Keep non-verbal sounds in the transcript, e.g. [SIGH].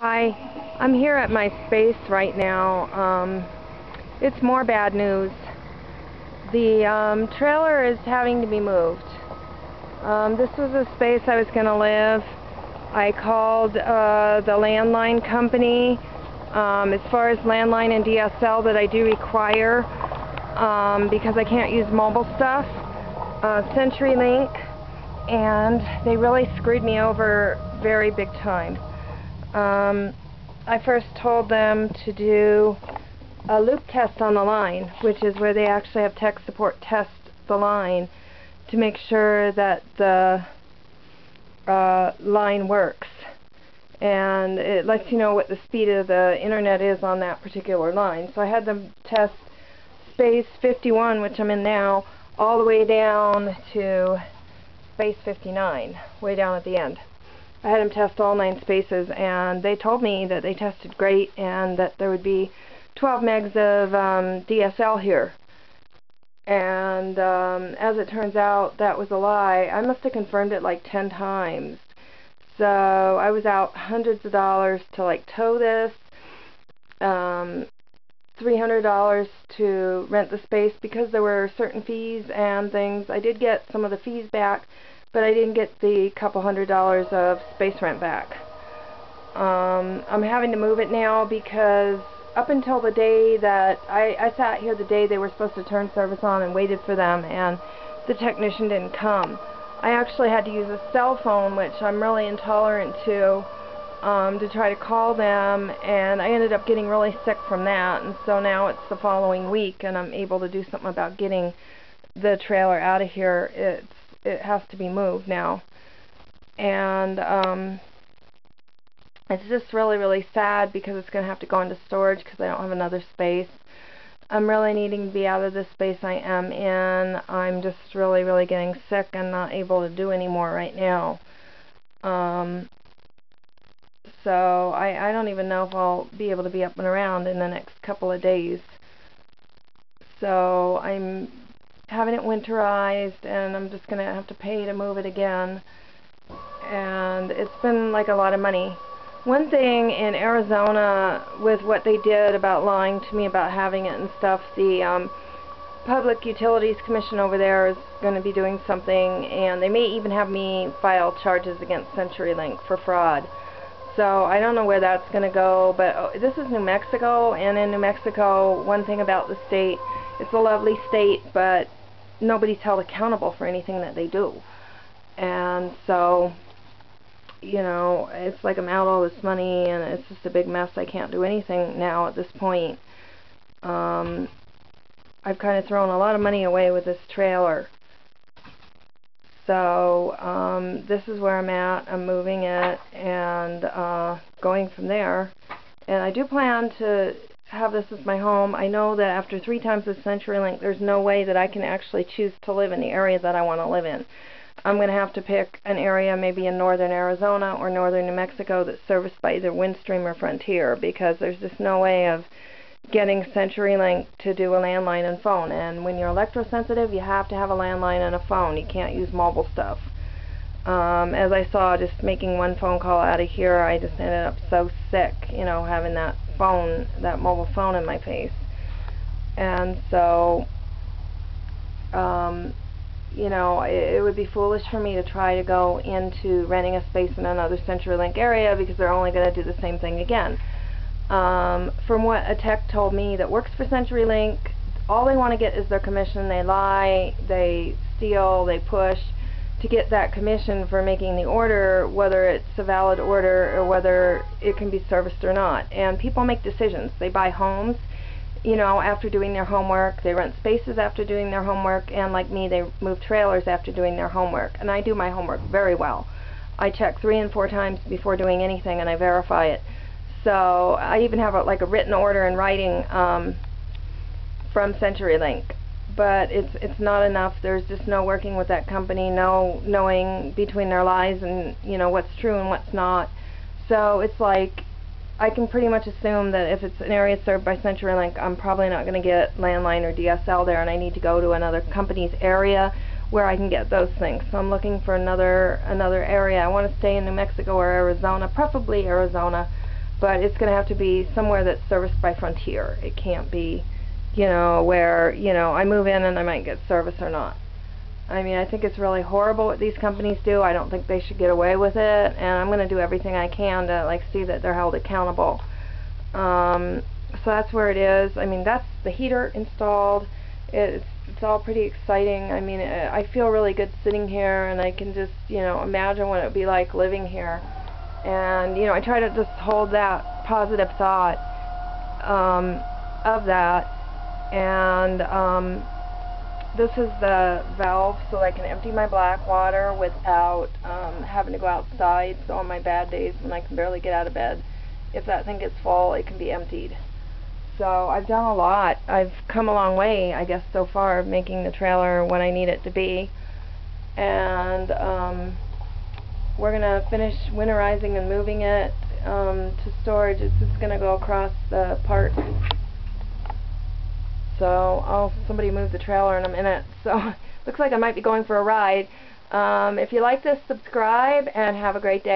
Hi, I'm here at my space right now. Um, it's more bad news. The um, trailer is having to be moved. Um, this was a space I was going to live. I called uh, the landline company. Um, as far as landline and DSL that I do require, um, because I can't use mobile stuff, uh, CenturyLink, and they really screwed me over very big time. Um, I first told them to do a loop test on the line, which is where they actually have tech support test the line to make sure that the uh, line works. And it lets you know what the speed of the internet is on that particular line. So I had them test space 51, which I'm in now, all the way down to space 59, way down at the end. I had them test all nine spaces and they told me that they tested great and that there would be 12 megs of um, DSL here. And um, as it turns out, that was a lie. I must have confirmed it like 10 times. So I was out hundreds of dollars to like tow this, um, $300 to rent the space because there were certain fees and things. I did get some of the fees back, but I didn't get the couple hundred dollars of space rent back. Um, I'm having to move it now because up until the day that I, I sat here the day they were supposed to turn service on and waited for them and the technician didn't come. I actually had to use a cell phone which I'm really intolerant to um, to try to call them and I ended up getting really sick from that and so now it's the following week and I'm able to do something about getting the trailer out of here. It's it has to be moved now. And um, it's just really, really sad because it's going to have to go into storage because I don't have another space. I'm really needing to be out of this space I am in. I'm just really, really getting sick and not able to do anymore right now. Um, so I, I don't even know if I'll be able to be up and around in the next couple of days. So I'm having it winterized and I'm just going to have to pay to move it again. And it's been like a lot of money. One thing in Arizona with what they did about lying to me about having it and stuff, the um, Public Utilities Commission over there is going to be doing something and they may even have me file charges against CenturyLink for fraud. So I don't know where that's going to go, but oh, this is New Mexico, and in New Mexico, one thing about the state, it's a lovely state, but nobody's held accountable for anything that they do. And so, you know, it's like I'm out all this money and it's just a big mess. I can't do anything now at this point. Um, I've kind of thrown a lot of money away with this trailer. So, um, this is where I'm at. I'm moving it and uh, going from there. And I do plan to have this as my home. I know that after three times with CenturyLink, there's no way that I can actually choose to live in the area that I want to live in. I'm going to have to pick an area maybe in northern Arizona or northern New Mexico that's serviced by either Windstream or Frontier because there's just no way of getting CenturyLink to do a landline and phone. And when you're electrosensitive, you have to have a landline and a phone. You can't use mobile stuff. Um, as I saw, just making one phone call out of here, I just ended up so sick, you know, having that phone, that mobile phone in my face. And so, um, you know, it, it would be foolish for me to try to go into renting a space in another CenturyLink area because they're only going to do the same thing again. Um, from what a tech told me that works for CenturyLink, all they want to get is their commission. They lie, they steal, they push to get that commission for making the order, whether it's a valid order or whether it can be serviced or not. And people make decisions. They buy homes, you know, after doing their homework. They rent spaces after doing their homework. And like me, they move trailers after doing their homework. And I do my homework very well. I check three and four times before doing anything and I verify it. So I even have a, like a written order in writing um, from CenturyLink but it's it's not enough. There's just no working with that company, no knowing between their lies and you know what's true and what's not. So it's like I can pretty much assume that if it's an area served by CenturyLink, I'm probably not going to get landline or DSL there, and I need to go to another company's area where I can get those things. So I'm looking for another another area. I want to stay in New Mexico or Arizona, preferably Arizona. but it's going to have to be somewhere that's serviced by Frontier. It can't be, you know, where, you know, I move in and I might get service or not. I mean, I think it's really horrible what these companies do. I don't think they should get away with it, and I'm going to do everything I can to, like, see that they're held accountable. Um, so that's where it is. I mean, that's the heater installed. It's it's all pretty exciting. I mean, I feel really good sitting here, and I can just, you know, imagine what it would be like living here. And, you know, I try to just hold that positive thought um, of that. And um, this is the valve so I can empty my black water without um, having to go outside. So on my bad days when I can barely get out of bed, if that thing gets full, it can be emptied. So I've done a lot. I've come a long way, I guess, so far, making the trailer what I need it to be. And um, we're going to finish winterizing and moving it um, to storage. It's just going to go across the park. So I'll somebody move the trailer and I'm in it. [LAUGHS] So looks like I might be going for a ride. Um, if you like this, subscribe and have a great day.